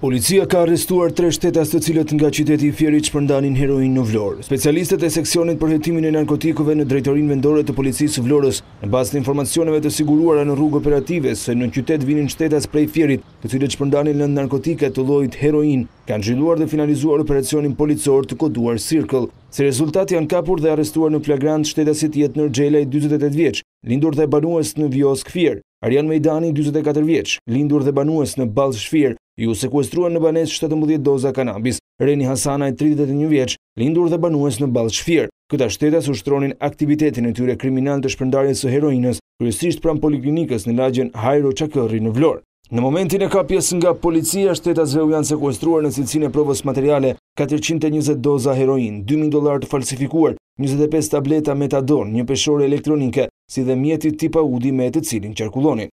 Policia ka arrestuar tre shtetas të cilët nga qyteti i Fierit shpërndanin heroinë në Vlorë. Specialistët e seksionit për hetimin e narkotikëve në drejtorinë vendore të policisë së Vlorës, në bazë të informacioneve të siguruara në rrugë operative se në qytet vinin shtetas prej Fierit, të cilët shpërndanin lëndë narkotike të llojit heroinë, kanë zhvilluar dhe finalizuar operacionin policor të koduar Circle. Si rezultat janë kapur dhe arrestuar në flagrancë shtetasit Jetnor Xhelaj, 48 vjeç, Lindur dhe banues në Vjoskë Fier, Arjan Mejdani, 44 vjeç, lindur dhe banues në Ballsh Fier, iu sekuestruan në banesë 17 doza kanabis. Reni Hasanaj, 31 vjeç, lindur dhe banues në Ballsh Fier. Këta shtetas ushtronin aktivitetin e tyre kriminal të shpërndarjes së heroinës, kryesisht pranë Poliklinikës në lagjen Hajro Çakërri në Vlorë. Në momentin e kapjes nga policia, shtetasve u janë sekuestruar në cilësinë e provës materiale 420 doza heroinë, 2.000 dollarë të falsifikuar, 25 tableta metadon, një peshore elektronike, si dhe mjeti tip Audi me të cilin qarkullonin.